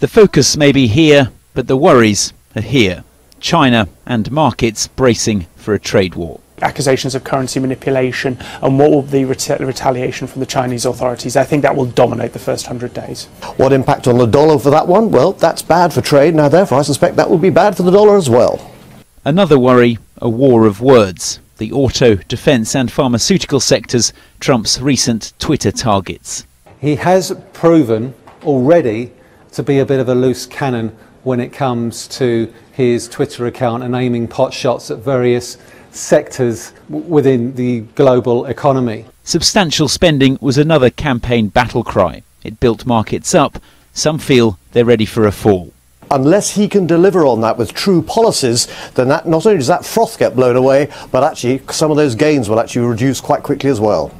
The focus may be here, but the worries are here. China and markets bracing for a trade war. Accusations of currency manipulation and what will be reta- retaliation from the Chinese authorities. I think that will dominate the first 100 days. What impact on the dollar for that one? Well, that's bad for trade. Now, therefore, I suspect that will be bad for the dollar as well. Another worry a war of words. The auto, defence, and pharmaceutical sectors, Trump's recent Twitter targets. He has proven already to be a bit of a loose cannon when it comes to his Twitter account and aiming pot shots at various sectors within the global economy. Substantial spending was another campaign battle cry. It built markets up. Some feel they're ready for a fall. Unless he can deliver on that with true policies, then that not only does that froth get blown away, but actually some of those gains will actually reduce quite quickly as well.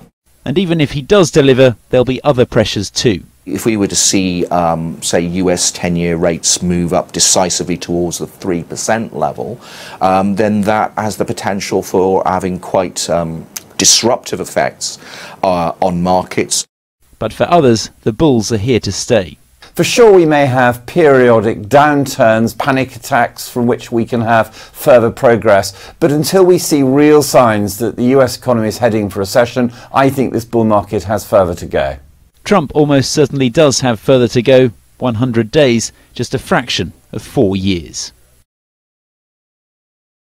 And even if he does deliver, there'll be other pressures too. If we were to see, um, say, US 10 year rates move up decisively towards the 3% level, um, then that has the potential for having quite um, disruptive effects uh, on markets. But for others, the bulls are here to stay. For sure, we may have periodic downturns, panic attacks from which we can have further progress. But until we see real signs that the US economy is heading for recession, I think this bull market has further to go. Trump almost certainly does have further to go 100 days, just a fraction of four years.